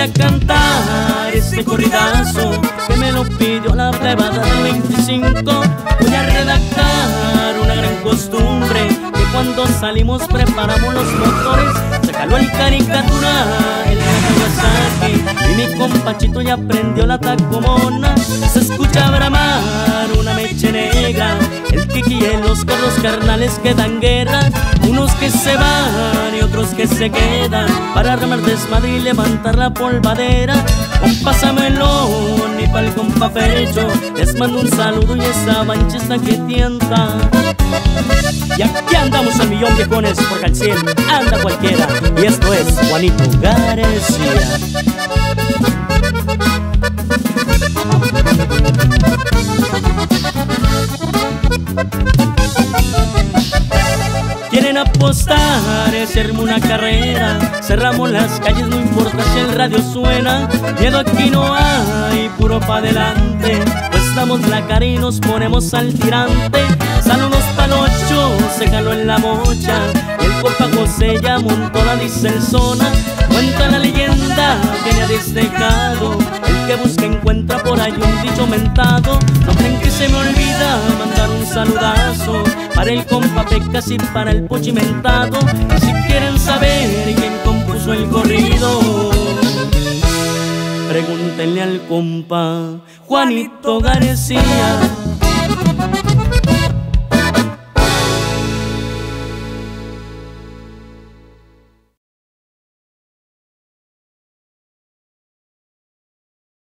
a cantar este corridazo que me lo pidió la plebada del 25. Voy a redactar una gran costumbre que cuando salimos preparamos los motores. Se caló el caricatura, el Kawasaki y mi compachito ya prendió la tacomona. Se escuchó kiki y los carros carnales que dan guerra, unos que se van y otros que se quedan para remar desmadre y levantar la polvadera. Compa melón y pa'l compa pecho Les mando un saludo y esa manchesta que tienta. Y aquí andamos el millón de cones porque al 100 anda cualquiera. Y esto es Juanito García Apostar, una carrera. Cerramos las calles, no importa si el radio suena. Miedo aquí no hay, puro pa' adelante. Pues la cara y nos ponemos al tirante. Saludos palocho, se jaló en la mocha. El copa José ya montó la zona. Cuenta la leyenda que me ha dejado El que busca encuentra por ahí un dicho mentado No creen que se me olvida mandar un saludazo para el compa Pecas y para el pochimentado. Si quieren saber quién compuso el corrido, pregúntenle al compa Juanito García.